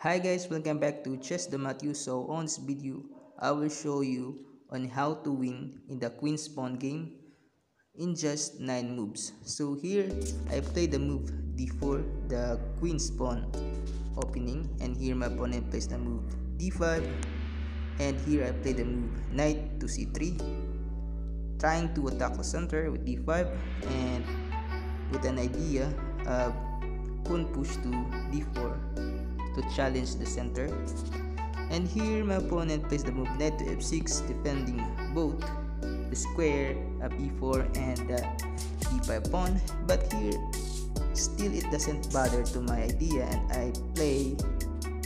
Hi guys, welcome back to Chess Domatio. So on this video, I will show you on how to win in the queen's pawn game in just 9 moves. So here, I play the move d4, the queen's pawn opening and here my opponent plays the move d5 and here I play the move knight to c3 trying to attack the center with d5 and with an idea of pawn push to d4 to challenge the center. And here my opponent plays the move knight to f6 defending both the square of e4 and the e5 pawn. But here still it doesn't bother to my idea and I play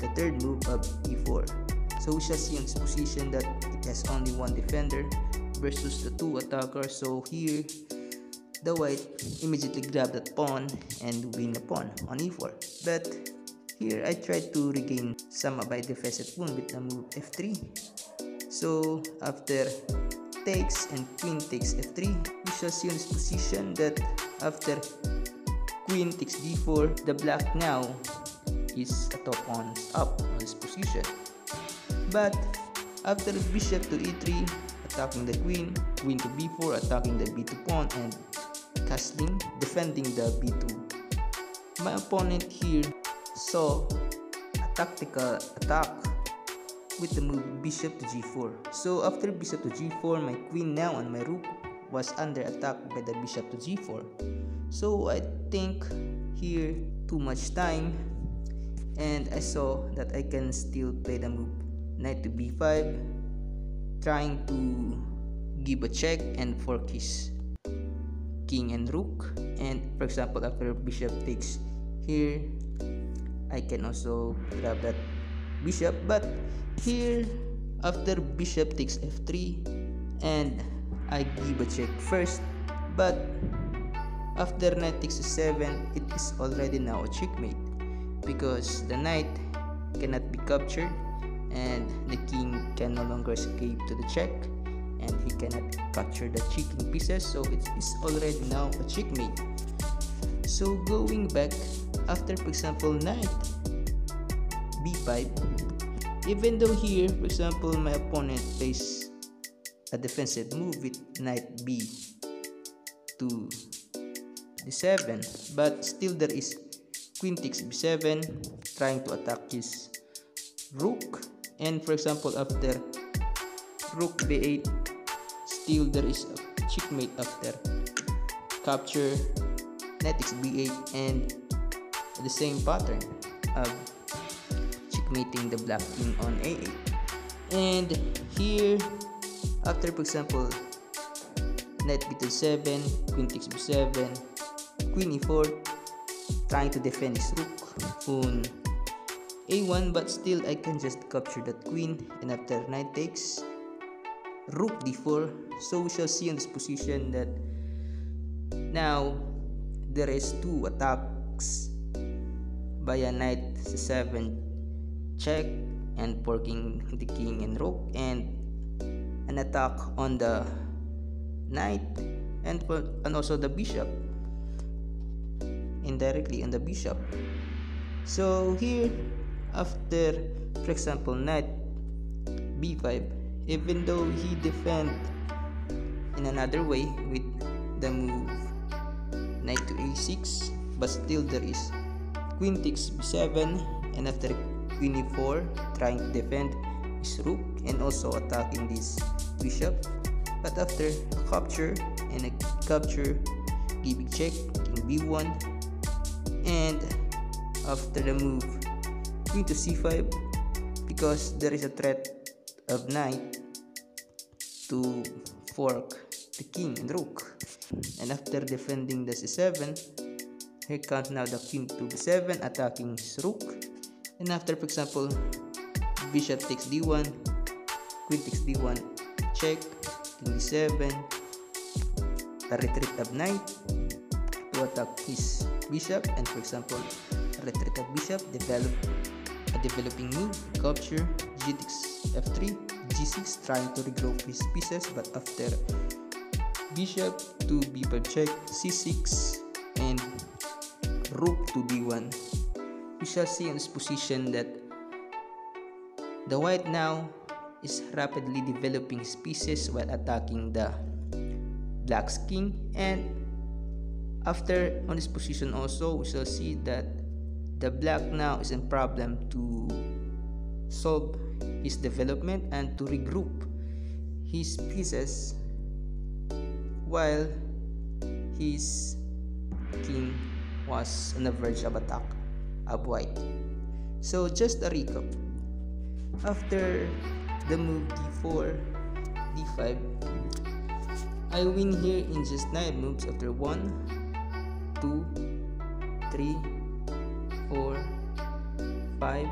the third move of e4. So we shall see on this position that it has only one defender versus the two attackers. So here the white immediately grab that pawn and win the pawn on e4. But here I tried to regain some of my defensive pawn with the move f3. So after takes and queen takes f3, we shall see on this position that after queen takes d4, the black now is a top on up on this position. But after bishop to e3, attacking the queen, queen to b4, attacking the b2 pawn, and castling, defending the b2. My opponent here saw a tactical attack with the move bishop to g4. So after bishop to g4, my queen now and my rook was under attack by the bishop to g4. So I think here too much time and I saw that I can still play the move knight to b5 trying to give a check and fork his king and rook and for example after bishop takes here I can also grab that bishop but here after bishop takes f3 and I give a check first but after knight takes c7 it is already now a checkmate because the knight cannot be captured and the king can no longer escape to the check and he cannot capture the cheating pieces so it is already now a checkmate. So going back after for example knight b5 even though here for example my opponent plays a defensive move with knight b to d7 but still there is queen takes b7 trying to attack his rook. And for example after rook b8 still there is a checkmate after capture knight takes b8 and the same pattern of checkmating the black king on a8 and here after for example knight b to 7 queen takes b7 queen e4 trying to defend his rook on a1 but still I can just capture that queen. And after knight takes rook d4 so we shall see in this position that now there is two attacks by a knight c7 check and forking the king and rook and an attack on the knight and, and also the bishop. Indirectly on the bishop. So here after for example knight b5 even though he defend in another way with the move knight to a6 but still there is queen takes b7 and after queen e4 trying to defend his rook and also attacking this bishop. But after a capture and a capture giving check king b1 and after the move queen to c5 because there is a threat of knight to fork the king and rook. And after defending the c7 here comes now the king to b7 attacking his rook and after for example bishop takes d1 queen takes d1 check king d7 a retreat of knight to attack his bishop. And for example retreat of bishop develop a developing move capture g takes f3 g6 trying to regroup his pieces. But after bishop to b5 check c6 and rook to d1 we shall see in this position that The white now is rapidly developing his pieces while attacking the black's king and after on this position also we shall see that the black now is in problem to solve his development and to regroup his pieces while his king was on the verge of attack of white. So just a recap. After the move d4, d5, I win here in just 9 moves after 1, 2, 3, 4, 5,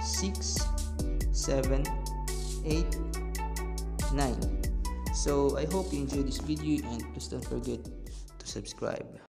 6, 7, 8, 9. So I hope you enjoyed this video and please don't forget to subscribe.